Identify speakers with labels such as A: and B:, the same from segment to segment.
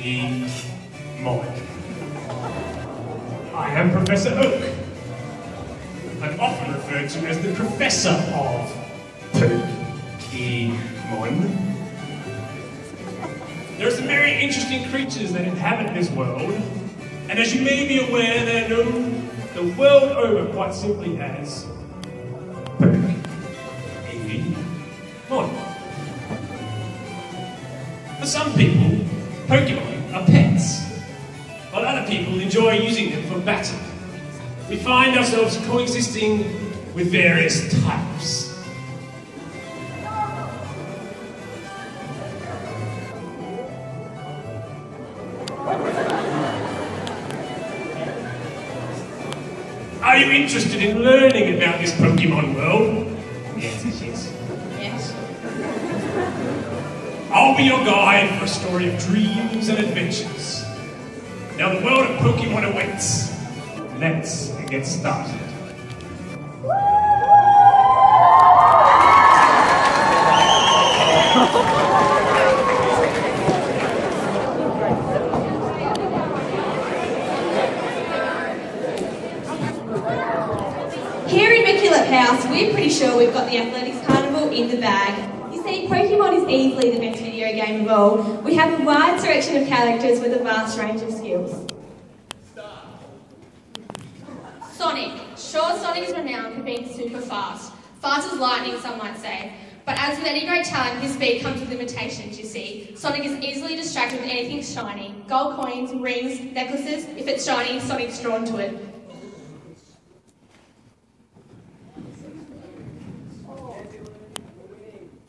A: Pokemon. I am Professor Oak. I'm often referred to as the Professor of Pokemon. There are some very interesting creatures that inhabit this world, and as you may be aware, they're known the world over quite simply as Pokemon. For some people, Pokemon are pets, while other people enjoy using them for battle. We find ourselves coexisting with various types. Are you interested in learning about this Pokemon be your guide for a story of dreams and adventures. Now the world of Pokemon awaits. Let's get started.
B: Here in MacKillop House, we're pretty sure we've got the Athletics Carnival in the bag. See, Pokemon is easily the best video game of all. We have a wide selection of characters with a vast range of skills.
C: Sonic. Sure, Sonic is renowned for being super fast. Fast as lightning, some might say. But as with any great talent, his speed comes with limitations, you see. Sonic is easily distracted with anything shiny. Gold coins, rings, necklaces. If it's shiny, Sonic's drawn to it.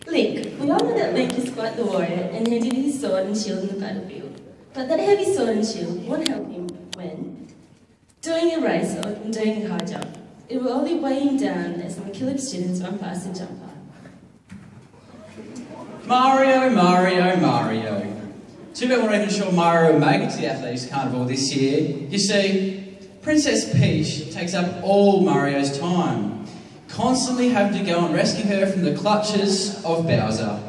D: Link. We all know that Link is quite the warrior and handed his sword and shield in the battlefield. But that heavy sword and shield won't help him when doing a race or doing a high jump. It will only weigh him down as the MacKillop students run past and jump high.
E: Mario, Mario, Mario. Too bad we're even sure Mario will make it to the Athletics Carnival this year. You see, Princess Peach takes up all Mario's time, constantly having to go and rescue her from the clutches of Bowser.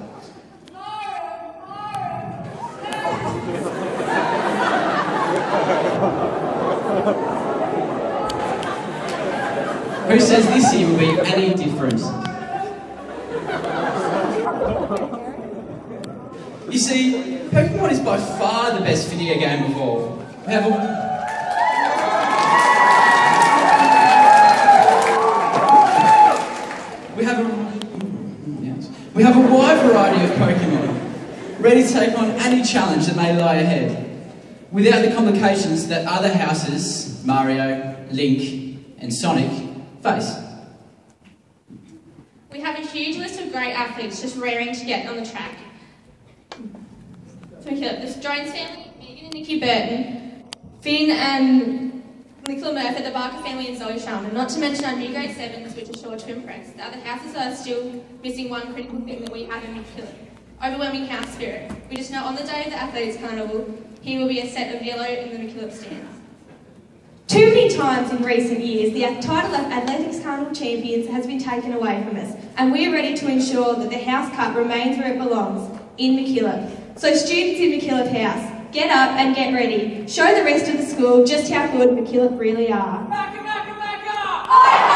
E: Who says this year will be any different? You see, Pokemon is by far the best video game of all. We have a We have a yes. We have a wide variety of Pokemon, ready to take on any challenge that may lie ahead, without the complications that other houses, Mario, Link, and Sonic, face.
C: We have a huge list of great athletes just raring to get on the track. So MacKillop, the Jones family, Megan and Nikki Burton, Finn and Nicola Murphy, the Barker family, and Zoe Sharman. Not to mention our new grade sevens, which are sure to impress. The other houses are still missing one critical thing that we have in MacKillop. Overwhelming house spirit. We just know on the day of the Athletics Carnival, here will be a set of yellow in the MacKillop stands.
B: Too many times in recent years, the title of Athletics Carnival Champions has been taken away from us, and we are ready to ensure that the House Cup remains where it belongs, in MacKillop. So students in MacKillop House, get up and get ready. Show the rest of the school just how good MacKillop really are.
F: Macca, Macca, Macca!